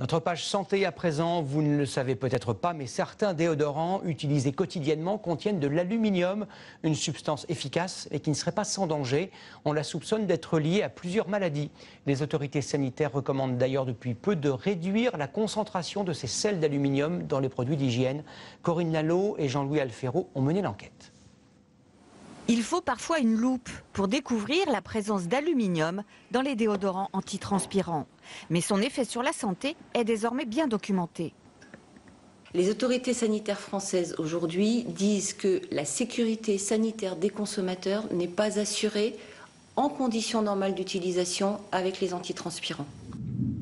Notre page santé à présent, vous ne le savez peut-être pas, mais certains déodorants utilisés quotidiennement contiennent de l'aluminium, une substance efficace et qui ne serait pas sans danger. On la soupçonne d'être liée à plusieurs maladies. Les autorités sanitaires recommandent d'ailleurs depuis peu de réduire la concentration de ces sels d'aluminium dans les produits d'hygiène. Corinne Lalo et Jean-Louis Alfero ont mené l'enquête. Il faut parfois une loupe pour découvrir la présence d'aluminium dans les déodorants antitranspirants. Mais son effet sur la santé est désormais bien documenté. Les autorités sanitaires françaises aujourd'hui disent que la sécurité sanitaire des consommateurs n'est pas assurée en conditions normales d'utilisation avec les antitranspirants.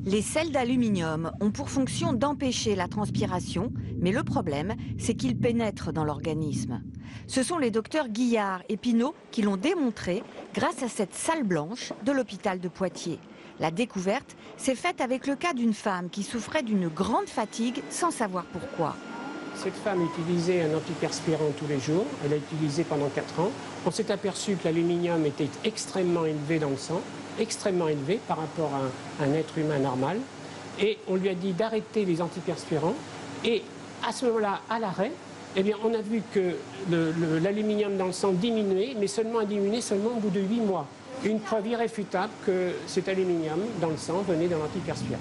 Les sels d'aluminium ont pour fonction d'empêcher la transpiration, mais le problème, c'est qu'ils pénètrent dans l'organisme. Ce sont les docteurs Guillard et Pinault qui l'ont démontré grâce à cette salle blanche de l'hôpital de Poitiers. La découverte s'est faite avec le cas d'une femme qui souffrait d'une grande fatigue sans savoir pourquoi. Cette femme utilisait un antiperspirant tous les jours. Elle a utilisé pendant 4 ans. On s'est aperçu que l'aluminium était extrêmement élevé dans le sang, extrêmement élevé par rapport à un être humain normal. Et on lui a dit d'arrêter les antiperspirants. Et à ce moment-là, à l'arrêt, eh on a vu que l'aluminium dans le sang diminuait, mais seulement a diminué seulement au bout de 8 mois. Une preuve irréfutable que cet aluminium dans le sang venait d'un antiperspirant.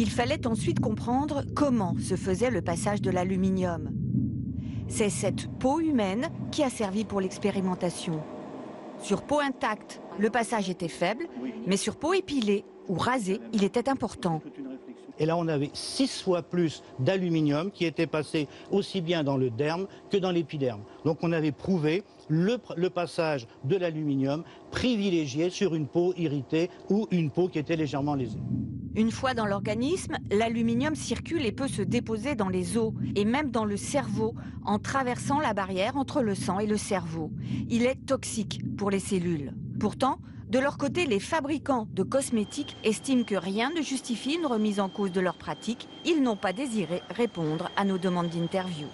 Il fallait ensuite comprendre comment se faisait le passage de l'aluminium. C'est cette peau humaine qui a servi pour l'expérimentation. Sur peau intacte, le passage était faible, mais sur peau épilée ou rasée, il était important. Et là, on avait six fois plus d'aluminium qui était passé aussi bien dans le derme que dans l'épiderme. Donc on avait prouvé le, passage de l'aluminium privilégié sur une peau irritée ou une peau qui était légèrement lésée. Une fois dans l'organisme, l'aluminium circule et peut se déposer dans les os et même dans le cerveau en traversant la barrière entre le sang et le cerveau. Il est toxique pour les cellules. Pourtant, de leur côté, les fabricants de cosmétiques estiment que rien ne justifie une remise en cause de leur pratique. Ils n'ont pas désiré répondre à nos demandes d'interview.